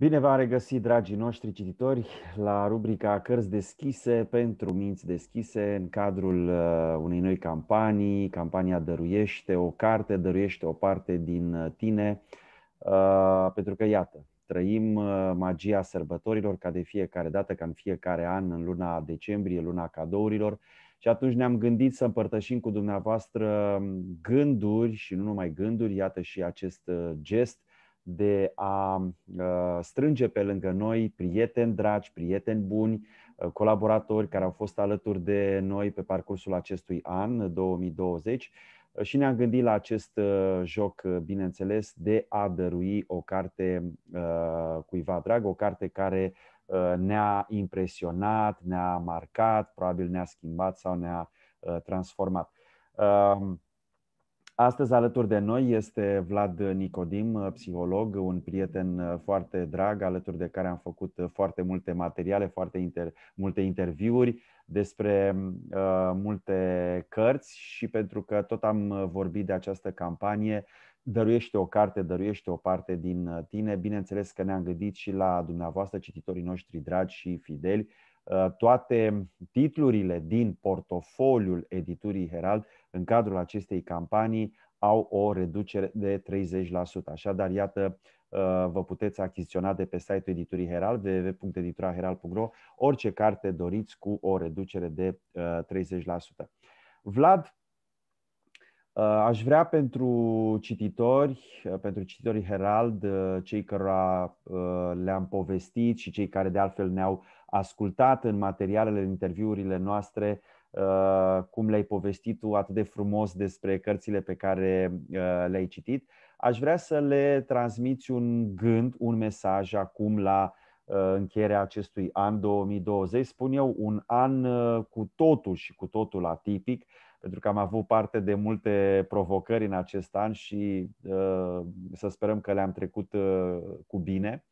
Bine v-am regăsit, dragii noștri cititori, la rubrica Cărți deschise pentru minți deschise în cadrul uh, unei noi campanii, campania Dăruiește o carte, dăruiește o parte din uh, tine, uh, pentru că, iată, trăim magia sărbătorilor ca de fiecare dată, ca în fiecare an, în luna decembrie, luna cadourilor, și atunci ne-am gândit să împărtășim cu dumneavoastră um, gânduri și nu numai gânduri, iată și acest gest de a uh, strânge pe lângă noi prieteni dragi, prieteni buni, uh, colaboratori care au fost alături de noi pe parcursul acestui an 2020 uh, și ne-am gândit la acest joc, bineînțeles, de a dărui o carte cuiva drag, o carte care ne-a impresionat, ne-a marcat, probabil ne-a schimbat sau ne-a transformat. Astăzi alături de noi este Vlad Nicodim, psiholog, un prieten uh, foarte drag, alături de care am făcut uh, foarte multe materiale, foarte inter, multe interviuri despre uh, multe cărți și pentru că tot am uh, vorbit de această campanie, dăruiește o carte, dăruiește o parte din tine. Bineînțeles că ne-am gândit și la dumneavoastră, cititorii noștri dragi și fideli, toate titlurile din portofoliul editurii Herald în cadrul acestei campanii au o reducere de 30%. Așadar, iată, uh, vă puteți achiziționa de pe site-ul editurii Herald, www.edituraherald.ro, orice carte doriți cu o reducere de 30%. Uh, Vlad, uh, aș vrea pentru cititori, pentru cititorii Herald, cei care le-am povestit și cei care de altfel ne-au ascultat în materialele, în interviurile noastre, Uh, cum le-ai povestit tu atât de frumos despre cărțile pe care uh, le-ai citit. Aș vrea să le transmiți un gând, un mesaj acum la uh, încheierea acestui an 2020. Spun eu un an cu totul și cu totul atipic, pentru că am avut parte de multe provocări în acest an și să sperăm că le-am trecut cu bine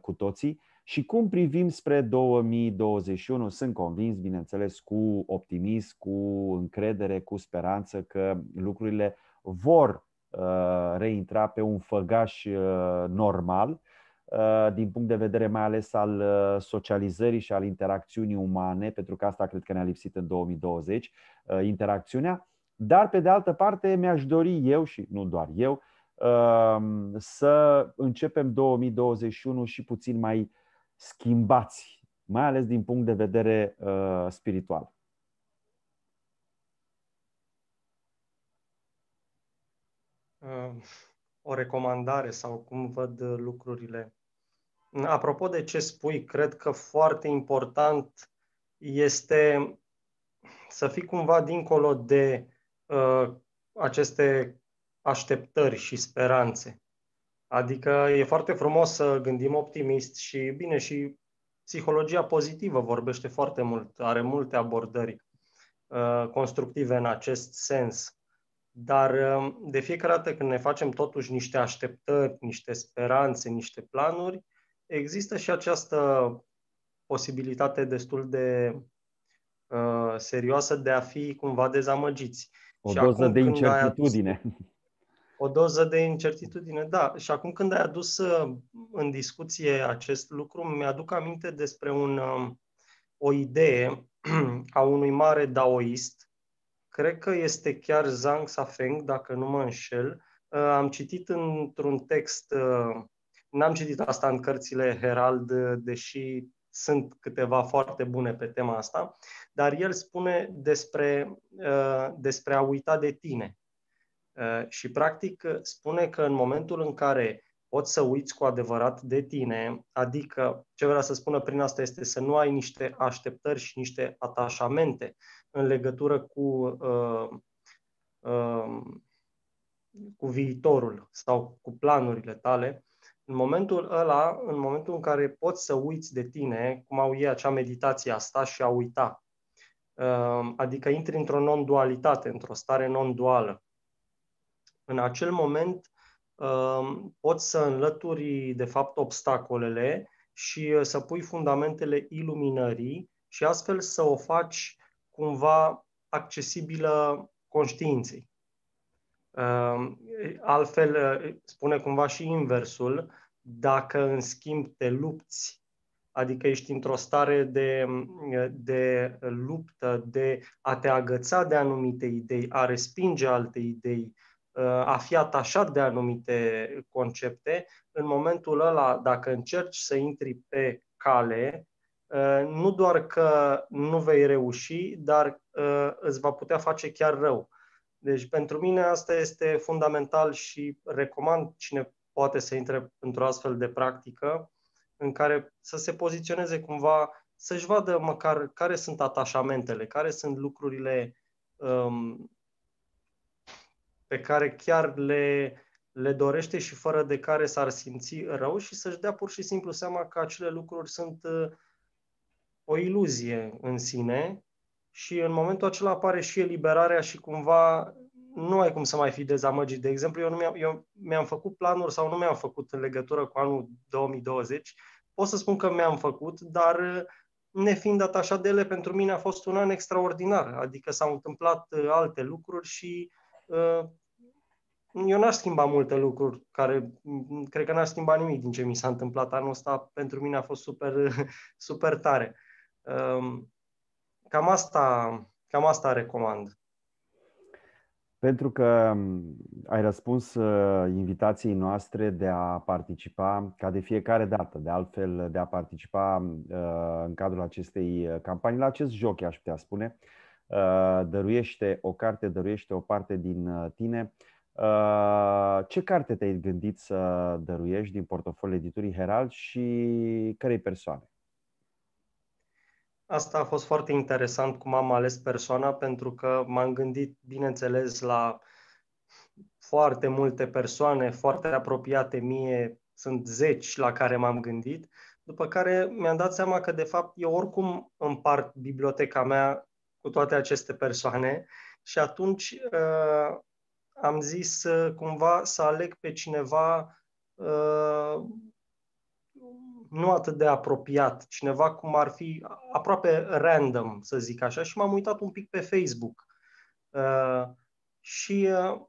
cu toții. Și cum privim spre 2021? Sunt convins, bineînțeles, cu optimism, cu încredere, cu speranță că lucrurile vor uh, reintra pe un făgaș uh, normal, uh, din punct de vedere mai ales al socializării și al interacțiunii umane, pentru că asta cred că ne-a lipsit în 2020, interacțiunea. Dar, pe de altă parte, mi-aș dori eu, și nu doar eu, să începem 2021 și puțin mai schimbați, mai ales din punct de vedere uh, spiritual. Uh, o recomandare sau cum văd lucrurile. Apropo de ce spui, cred că foarte important este să fii cumva dincolo de uh, aceste așteptări și speranțe. Adică e foarte frumos să gândim optimist și bine și psihologia pozitivă vorbește foarte mult, are multe abordări uh, constructive în acest sens. Dar uh, de fiecare dată când ne facem totuși niște așteptări, niște speranțe, niște planuri, există și această posibilitate destul de uh, serioasă de a fi cumva dezamăgiți. O și doză de incertitudine. Adus, o doză de incertitudine, da. Și acum când ai adus uh, în discuție acest lucru, mi-aduc aminte despre un, um, o idee a unui mare daoist, cred că este chiar Zhang Safeng, dacă nu mă înșel. Uh, am citit într-un text, uh, n-am citit asta în cărțile Herald, deși sunt câteva foarte bune pe tema asta, dar el spune despre, despre a uita de tine. Uh, și practic spune că în momentul în care poți să uiți cu adevărat de tine, adică ce vrea să spună prin asta este să nu ai niște așteptări și niște atașamente în legătură cu, uh, uh, cu viitorul sau cu planurile tale, în momentul ăla, în momentul în care poți să uiți de tine, cum au ei acea meditație asta și a uita, uh, adică intri într-o non-dualitate, într-o stare non-duală, în acel moment um, poți să înlături, de fapt, obstacolele și uh, să pui fundamentele iluminării și astfel să o faci cumva accesibilă conștiinței. Um, altfel, uh, spune cumva și inversul, Dacă, în schimb, te lupți, adică ești într-o stare de, de luptă, de a te agăța de anumite idei, a respinge alte idei, a fi atașat de anumite concepte, în momentul ăla, dacă încerci să intri pe cale, nu doar că nu vei reuși, dar îți va putea face chiar rău. Deci, pentru mine asta este fundamental și recomand cine poate să intre într-o astfel de practică în care să se poziționeze cumva, să-și vadă măcar care sunt atașamentele, care sunt lucrurile um, pe care chiar le, le dorește și fără de care s-ar simți rău și să-și dea pur și simplu seama că acele lucruri sunt uh, o iluzie în sine și în momentul acela apare și eliberarea și cumva nu ai cum să mai fii dezamăgit. De exemplu, eu, nu mi-am, eu mi-am făcut planuri sau nu mi-am făcut în legătură cu anul 2020. Pot să spun că mi-am făcut, dar nefiind atașat de ele, pentru mine a fost un an extraordinar. Adică s-au întâmplat uh, alte lucruri și uh, eu n-aș schimba multe lucruri care, cred că n-aș schimba nimic din ce mi s-a întâmplat anul ăsta. Pentru mine a fost super, super tare. Uh, cam asta, cam asta recomand. Pentru că ai răspuns uh, invitației noastre de a participa, ca de fiecare dată, de altfel, de a participa uh, în cadrul acestei uh, campanii, la acest joc, aș putea spune, dăruiește o carte, dăruiește o parte din tine. Ce carte te-ai gândit să dăruiești din portofoliul editurii Herald și cărei persoane? Asta a fost foarte interesant cum am ales persoana, pentru că m-am gândit, bineînțeles, la foarte multe persoane foarte apropiate mie, sunt zeci la care m-am gândit, după care mi-am dat seama că, de fapt, eu oricum împart biblioteca mea cu toate aceste persoane și atunci uh, am zis uh, cumva să aleg pe cineva uh, nu atât de apropiat, cineva cum ar fi aproape random, să zic așa, și m-am uitat un pic pe Facebook. Uh, și uh,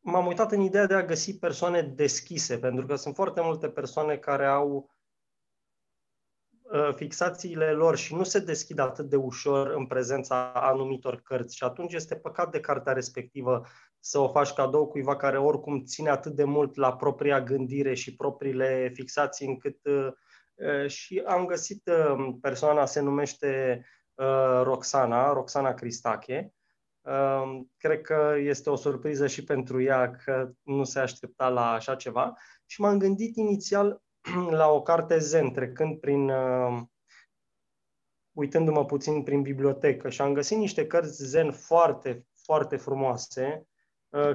m-am uitat în ideea de a găsi persoane deschise, pentru că sunt foarte multe persoane care au uh, fixațiile lor și nu se deschid atât de ușor în prezența anumitor cărți și atunci este păcat de cartea respectivă să o faci cadou cuiva care oricum ține atât de mult la propria gândire și propriile fixații încât uh, uh, și am găsit uh, persoana se numește Roxana, Roxana Cristache. Cred că este o surpriză și pentru ea că nu se aștepta la așa ceva și m-am gândit inițial la o carte zen, trecând prin uitându-mă puțin prin bibliotecă și am găsit niște cărți zen foarte, foarte frumoase, Uh,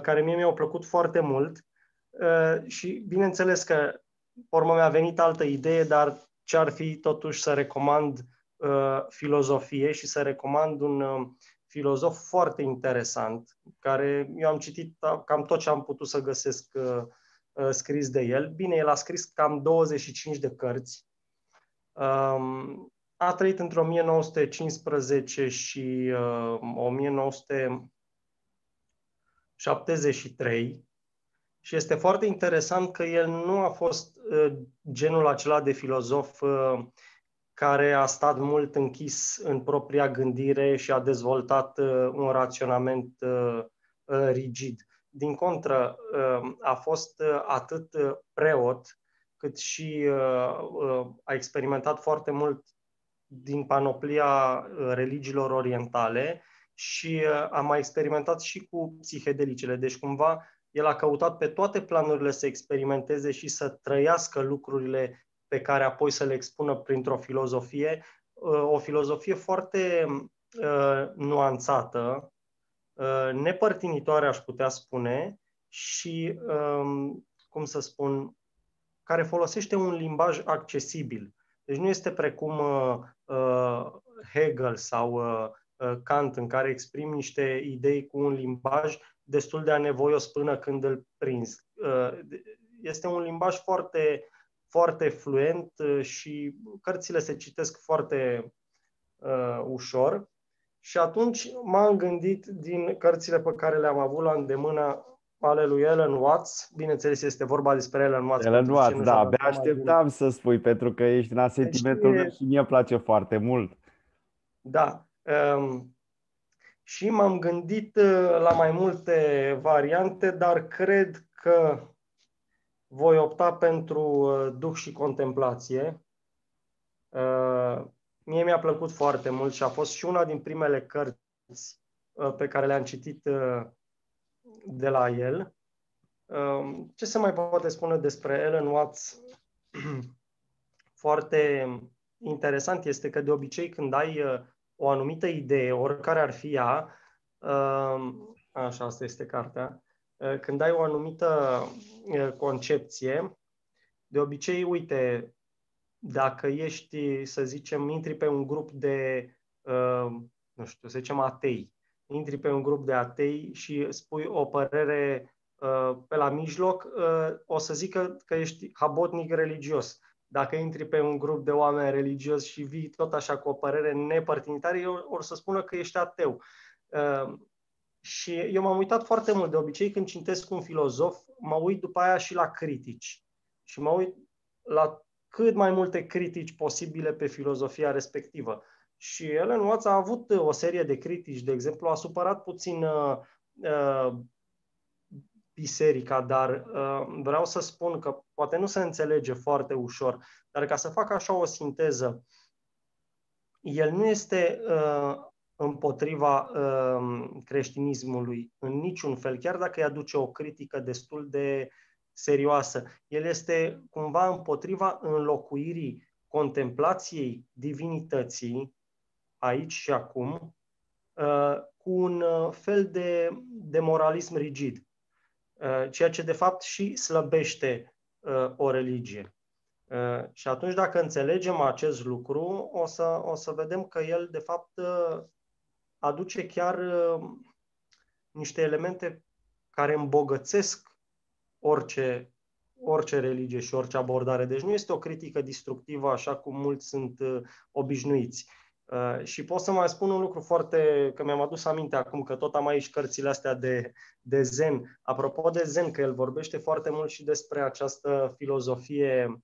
care mie mi-au plăcut foarte mult uh, și bineînțeles că urmă mi-a venit altă idee, dar ce ar fi totuși să recomand uh, filozofie și să recomand un filozof foarte interesant, care eu am citit cam tot ce am putut să găsesc scris de el. Bine, el a scris cam 25 de cărți. Um, a trăit între 1915 și 1900 73 și este foarte interesant că el nu a fost uh, genul acela de filozof uh, care a stat mult închis în propria gândire și a dezvoltat uh, un raționament rigid. Din contră, a fost atât preot, cât și a experimentat foarte mult din panoplia religiilor orientale și uh, am mai experimentat și cu psihedelicele. Deci cumva el a căutat pe toate planurile să experimenteze și să trăiască lucrurile pe care apoi să le expună printr-o filozofie, uh, o filozofie foarte uh, nuanțată, uh, nepărtinitoare, aș putea spune, și, um, cum să spun, care folosește un limbaj accesibil. Deci nu este precum uh, uh, Hegel sau uh, Uh, Kant, în care exprim niște idei cu un limbaj destul de anevoios până când îl prins. Uh, este un limbaj foarte, foarte fluent uh, și cărțile se citesc foarte uh, ușor. Și atunci m-am gândit din cărțile pe care le-am avut la îndemână, ale lui Ellen Watts. Bineînțeles, este vorba despre Ellen Watts. Ellen Watts, da, abia așteptam să spui, pentru că ești în asentimentul deci, și mie place foarte mult. Da. Um, și m-am gândit uh, la mai multe variante, dar cred că voi opta pentru uh, duh și contemplație. Uh, mie mi-a plăcut foarte mult și a fost și una din primele cărți pe care le-am citit de la el. Um, ce se mai poate spune despre Ellen Watts? Foarte interesant este că de obicei când ai o anumită idee, oricare ar fi ea, um, așa, asta este cartea, uh, când ai o anumită uh, concepție, de obicei, uite, dacă ești, să zicem, intri pe un grup de, uh, nu știu, să zicem, atei, intri pe un grup de atei și spui o părere pe la mijloc, o să zică că ești habotnic religios dacă intri pe un grup de oameni religioși și vii tot așa cu o părere nepărtinitară, eu or să spună că ești ateu. Uh, și eu m-am uitat foarte mult. De obicei, când citesc un filozof, mă uit după aia și la critici. Și mă uit la cât mai multe critici posibile pe filozofia respectivă. Și Ellen Watts a avut o serie de critici, de exemplu, a supărat puțin uh, uh, biserica, dar uh, vreau să spun că poate nu se înțelege foarte ușor, dar ca să fac așa o sinteză, el nu este uh, împotriva uh, creștinismului în niciun fel, chiar dacă îi aduce o critică destul de serioasă. El este cumva împotriva înlocuirii contemplației divinității aici și acum uh, cu un uh, fel de, de moralism rigid. Uh, ceea ce de fapt și slăbește uh, o religie. Uh, și atunci dacă înțelegem acest lucru, o să, o să vedem că el de fapt aduce chiar niște elemente care îmbogățesc orice, orice religie și orice abordare. Deci nu este o critică destructivă așa cum mulți sunt obișnuiți. Uh, și pot să mai spun un lucru foarte, că mi-am adus aminte acum că tot am aici cărțile astea de, de zen. Apropo de zen, că el vorbește foarte mult și despre această filozofie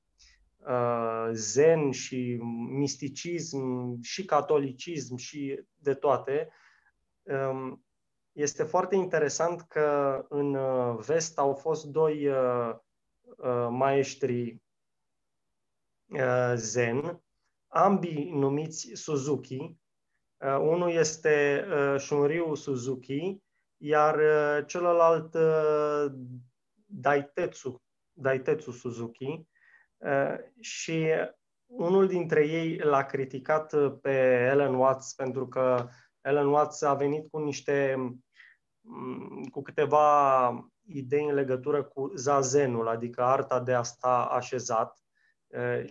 uh, zen și misticism și catolicism și de toate. Um, este foarte interesant că în uh, vest au fost doi uh, uh, maestri uh, zen, ambii numiți Suzuki. Uh, unul este uh, Shunryu Suzuki, iar uh, celălalt uh, Daitetsu, Daitetsu Suzuki. Uh, și unul dintre ei l-a criticat pe Ellen Watts pentru că Ellen Watts a venit cu niște mm, cu câteva idei în legătură cu zazenul, adică arta de a sta așezat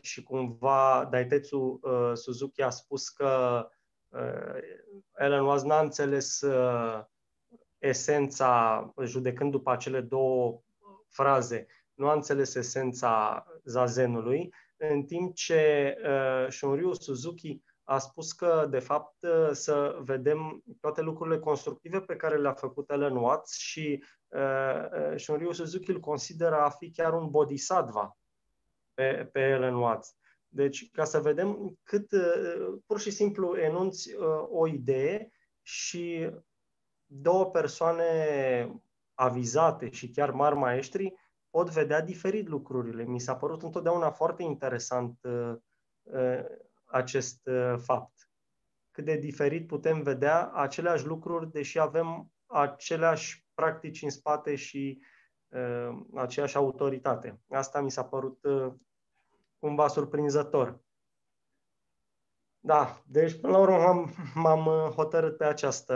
și cumva Daitetsu Suzuki a spus că Ellen Watts n-a înțeles esența, judecând după acele două fraze, nu a înțeles esența zazenului, în timp ce Shunryu Suzuki a spus că, de fapt, să vedem toate lucrurile constructive pe care le-a făcut Ellen Watts și uh, Shunryu Suzuki îl consideră a fi chiar un bodhisattva pe, pe Ellen Watts. Deci, ca să vedem cât uh, pur și simplu enunți uh, o idee și două persoane avizate și chiar mari maestri pot vedea diferit lucrurile. Mi s-a părut întotdeauna foarte interesant uh, acest fapt. Cât de diferit putem vedea aceleași lucruri, deși avem aceleași practici în spate și uh, aceeași autoritate. Asta mi s-a părut uh, cumva surprinzător. Da, deci până la urmă m-am, m-am uh, hotărât pe această,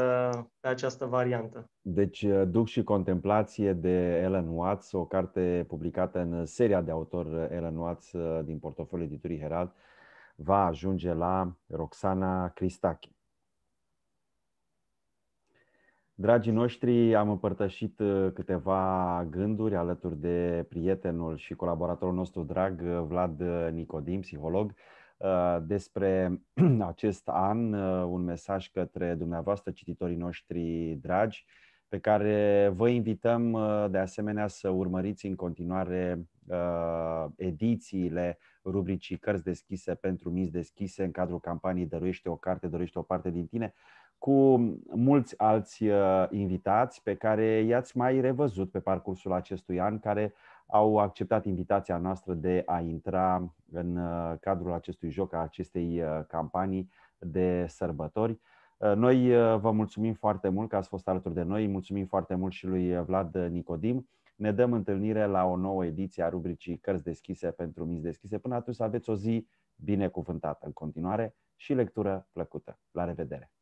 pe această variantă. Deci uh, Duc și Contemplație de Ellen Watts, o carte publicată în seria de autor uh, Ellen Watts din portofoliul editurii Herald, va ajunge la Roxana Cristache. Dragii noștri, am împărtășit uh, câteva gânduri alături de prietenul și colaboratorul nostru drag, uh, Vlad uh, Nicodim, psiholog, despre acest an, un mesaj către dumneavoastră, cititorii noștri dragi, pe care vă invităm de asemenea să urmăriți în continuare edițiile rubricii Cărți deschise pentru miți deschise în cadrul campaniei Dăruiește o carte, dăruiește o parte din tine, cu mulți alți invitați pe care i-ați mai revăzut pe parcursul acestui an, care au acceptat invitația noastră de a intra în uh, cadrul acestui joc, a acestei uh, campanii de sărbători. Uh, noi vă mulțumim foarte mult că ați fost alături de noi, mulțumim foarte mult și lui Vlad Nicodim. Ne dăm întâlnire la o nouă ediție a rubricii Cărți deschise pentru miți deschise. Până atunci să aveți o zi binecuvântată în continuare și lectură plăcută. La revedere!